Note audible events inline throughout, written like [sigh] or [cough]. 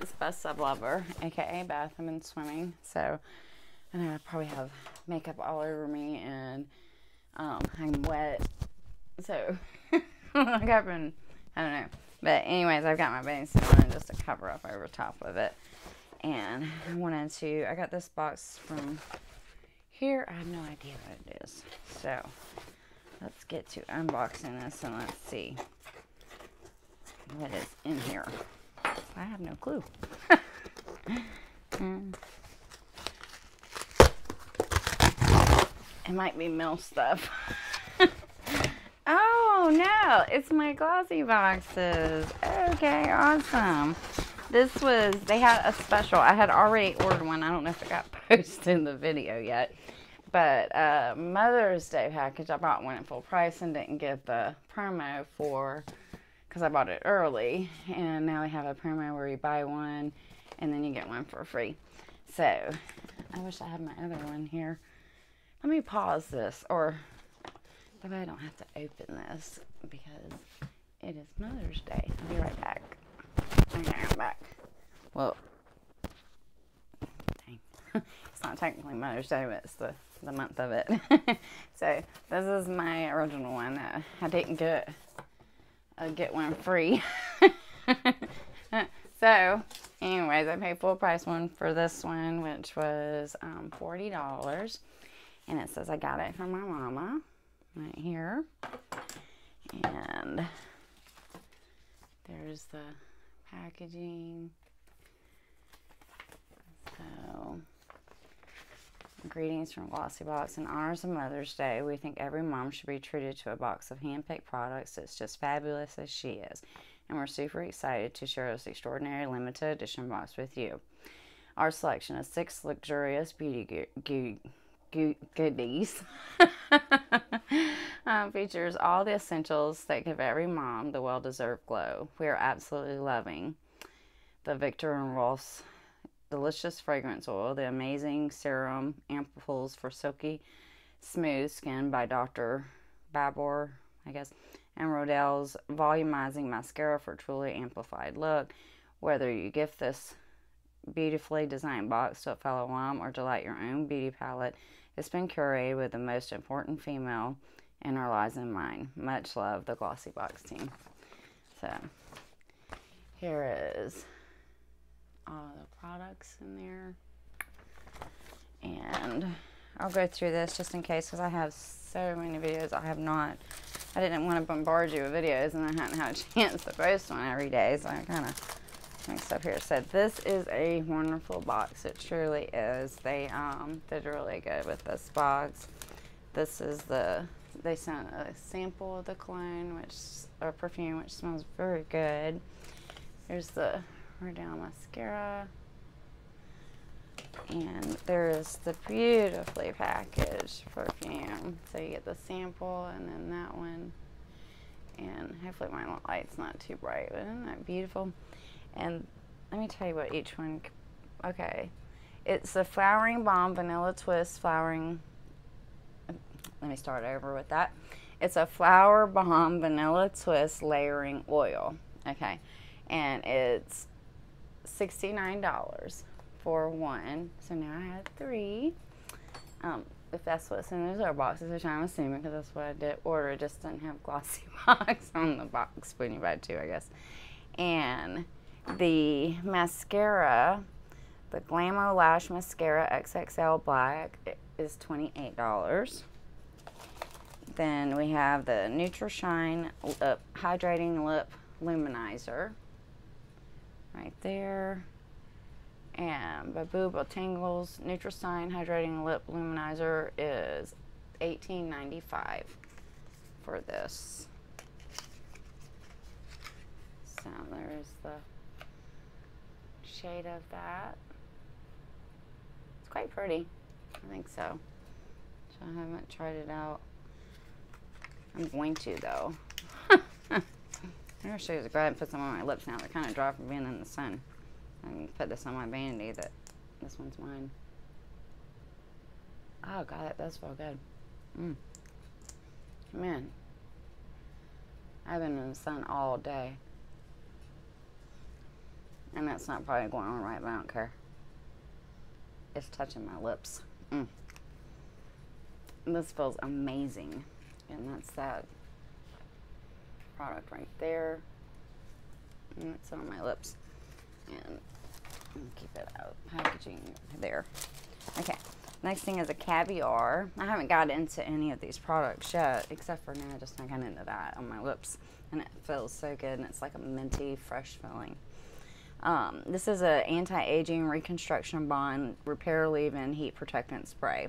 it's Beth's Sub Lover, aka Beth. I've been swimming, so I know I probably have makeup all over me and um, I'm wet. So [laughs] like I've been, I don't know. But anyways, I've got my bathing suit on just to cover up over top of it. And I wanted to, I got this box from here. I have no idea what it is. So let's get to unboxing this and let's see what is in here. I have no clue. [laughs] Mm. It might be mill stuff. [laughs] oh no, it's my glossy boxes. Okay, awesome. This was, they had a special. I had already ordered one. I don't know if it got [laughs] posted in the video yet. But uh, Mother's Day package, I bought one at full price and didn't get the promo for, because I bought it early. And now we have a promo where you buy one and then you get one for free. So, I wish I had my other one here. Let me pause this, or that I don't have to open this because it is Mother's Day. I'll be right back. I'm back. Well, [laughs] it's not technically Mother's Day, but it's the, the month of it. [laughs] so this is my original one. I didn't get get one free. [laughs] so, anyways, I paid full price one for this one, which was um, forty dollars and it says I got it from my mama right here. And there's the packaging. Greetings from Glossy Box. In honors of Mother's Day, we think every mom should be treated to a box of hand-picked products that's just fabulous as she is. And we're super excited to share this extraordinary limited edition box with you. Our selection of six luxurious beauty gear goodies. [laughs] um, features all the essentials that give every mom the well deserved glow. We are absolutely loving the Viktor and Rolf's delicious fragrance oil, the amazing serum ampoules for silky smooth skin by Dr. Babor, I guess, and Rodial's volumizing mascara for truly amplified look. Whether you gift this beautifully designed box to a fellow mom or delight your own beauty palette, it's been curated with the most important female in our lives in mind. Much love, the Glossy Box team. So, here is products in there. And I'll go through this just in case because I have so many videos I have not. I didn't want to bombard you with videos and I hadn't had a [laughs] chance to post one every day, so I kind of mixed up here. So this is a wonderful box. It truly is. They um, did really good with this box. This is the, they sent a sample of the cologne, which, or perfume, which smells very good. Here's the Rodial mascara. And there's the beautifully packaged perfume. So you get the sample and then that one. And hopefully my light's not too bright, but isn't that beautiful? And let me tell you what each one, okay. It's the Flowering Balm Vanilla Twist Flowering, um, let me start over with that. It's a Flower Balm Vanilla Twist Layering Oil, okay. And it's $69 for one. So now I have three. Um, if that's what's in those other boxes, which I'm assuming because that's what I did order. It just didn't have glossy [laughs] box on the box when you buy two, I guess. And the mascara, the Glamolash Mascara XXL Black is $28. Then we have the Nutrishine Lip Hydrating Lip Luminizer there. And Baboo Botangles Nutrishine Hydrating Lip Luminizer is $18.95 for this. So there's the shade of that. It's quite pretty. I think so. so I haven't tried it out. I'm going to though. I'm gonna show you go ahead and put some on my lips now. They're kind of dry from being in the sun. I can put this on my vanity that this one's mine. Oh god, that does feel good. Mm. Man, I've been in the sun all day. And that's not probably going on right, but I don't care. It's touching my lips. Mm. This feels amazing. And that's that product right there. And it's on my lips. And keep it out packaging there. Okay. Next thing is a caviar. I haven't got into any of these products yet, except for now I just got into that on my lips. And it feels so good, and it's like a minty, fresh feeling. Um, this is an anti-aging reconstruction bond repair leave-in heat protectant spray.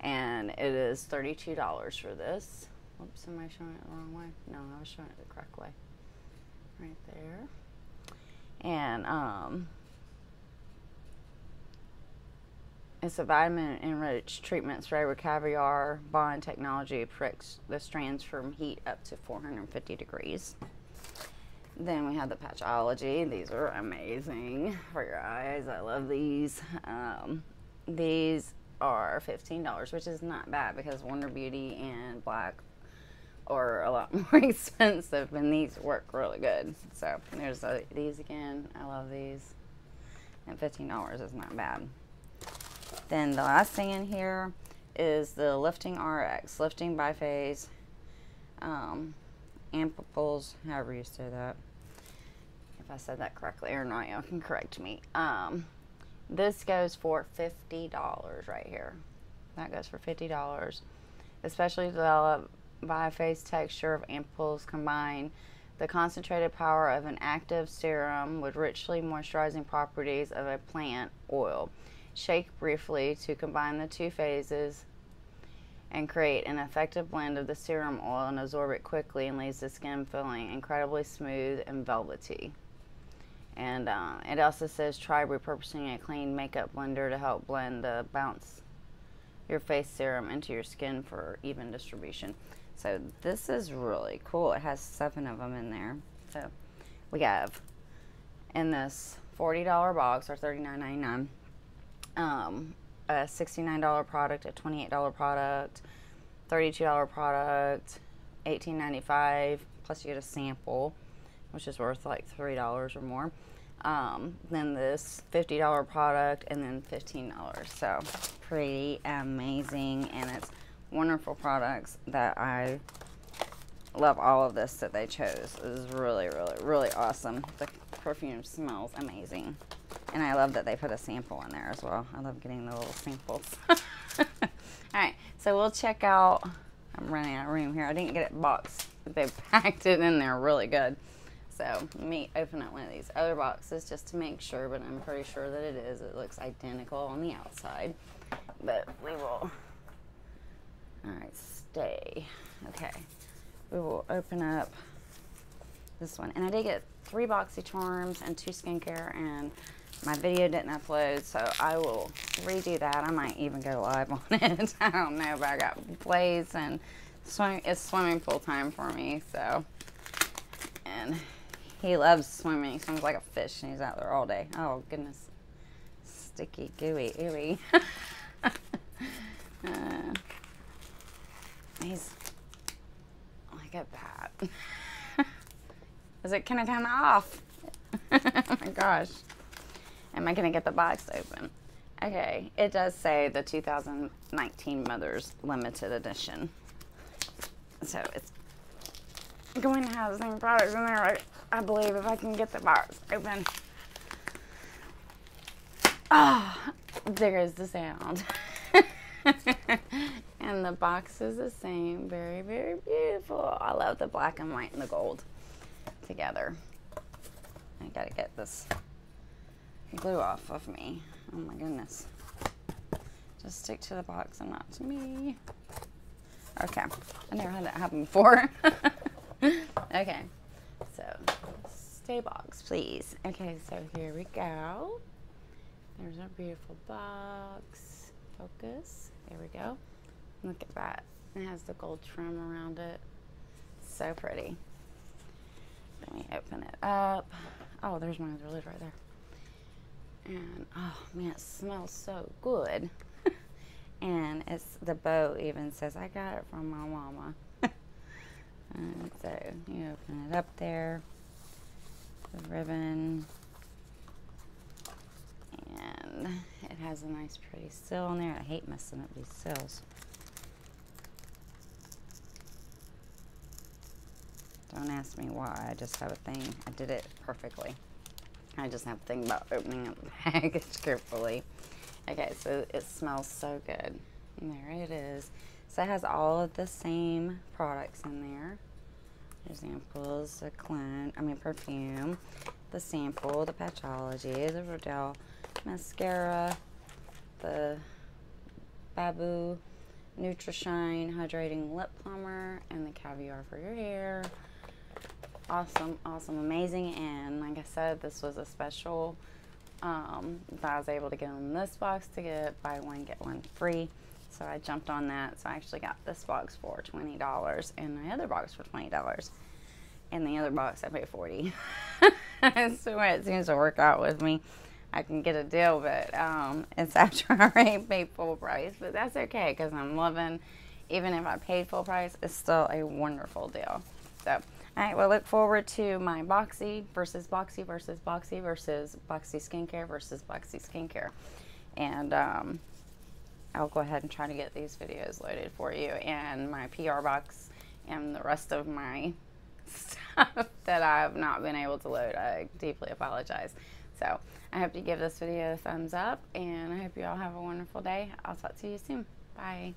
And it is $32 for this. Oops, am I showing it the wrong way? No, I was showing it the correct way. Right there. And um, It's a vitamin enriched treatment spray with caviar bond technology protects the strands from heat up to 450 degrees. Then we have the Patchology. These are amazing for your eyes. I love these. Um, these are $15, which is not bad because Wonder Beauty and Black are a lot [laughs] more expensive, and these work really good. So there's these again. I love these. And $15 is not bad. Then the last thing in here is the Lifting RX, Lifting Biphase um, however you say that. If I said that correctly or not, y'all can correct me. Um, this goes for $50 right here. That goes for $50. Especially developed biphase texture of ampoules combine the concentrated power of an active serum with richly moisturizing properties of a plant oil. Shake briefly to combine the two phases and create an effective blend of the serum oil and absorb it quickly and leaves the skin feeling incredibly smooth and velvety. And uh, it also says try repurposing a clean makeup blender to help blend the bounce your face serum into your skin for even distribution. So this is really cool. It has seven of them in there. So we have in this $40 box or $39.99 um, a $69 product, a $28 product, $32 product, $18.95, plus you get a sample, which is worth like $3 or more. Um, then this $50 product, and then $15. So pretty amazing, and it's wonderful products that I love all of this that they chose. It is really, really, really awesome. The perfume smells amazing. And I love that they put a sample in there as well. I love getting the little samples. [laughs] All right, so we'll check out. I'm running out of room here. I didn't get it boxed, but they [laughs] packed it in there really good. So let me open up one of these other boxes just to make sure, but I'm pretty sure that it is. It looks identical on the outside, but we will. All right, stay. Okay, we will open up this one. And I did get three BoxyCharms and two skincare and my video didn't upload, so I will redo that. I might even go live on [laughs] it. I don't know, but I got Blaze and swim, it's swimming pool time for me, so. And he loves swimming. He swims like a fish, and he's out there all day. Oh, goodness. Sticky, gooey, ooey. [laughs] uh, he's, look at that. [laughs] Is it, I come off? [laughs] oh my gosh. Am I to get the box open? Okay, it does say the 2019 Mother's Limited Edition. So it's going to have the same products in there, I, I believe, if I can get the box open. Ah, oh, there is the sound. [laughs] and the box is the same. Very, very beautiful. I love the black and white and the gold together. I gotta get this glue off of me. Oh my goodness. Just stick to the box and not to me. Okay, I never had that happen before. [laughs] okay, so stay box, please. Okay, so here we go. There's our beautiful box. Focus. There we go. Look at that. It has the gold trim around it. So pretty. Let me open it up. Oh, there's my other lid right there. And oh man, it smells so good. [laughs] and it's the bow even says I got it from my mama. [laughs] and so you open it up there. The ribbon. and it has a nice pretty seal on there. I hate messing up these seals. Don't ask me why. I just have a thing. I did it perfectly. I just have a thing about opening up the [laughs] package carefully. Okay, so it smells so good. And there it is. So it has all of the same products in there. Examples, the cleanse, I mean perfume, the sample, the Patchology, the Rodial mascara, the Babu Nutrishine Hydrating Lip Plumber, and the Caviar for your hair. Awesome, awesome, amazing. And like I said, this was a special um, that I was able to get in this box to get buy one, get one free. So I jumped on that. So I actually got this box for $20 and my other box for $20. And the other box I paid 40 [laughs] So it seems to work out with me. I can get a deal, but um, it's [laughs] after I already paid full price. But that's okay because I'm loving, even if I paid full price, it's still a wonderful deal. So, all right, well, look forward to my Boxy versus Boxy versus Boxy versus Boxy Skincare versus Boxy Skincare. And um, I'll go ahead and try to get these videos loaded for you and my PR box and the rest of my [laughs] stuff that I have not been able to load. I deeply apologize. So I hope you give this video a thumbs up and I hope you all have a wonderful day. I'll talk to you soon. Bye.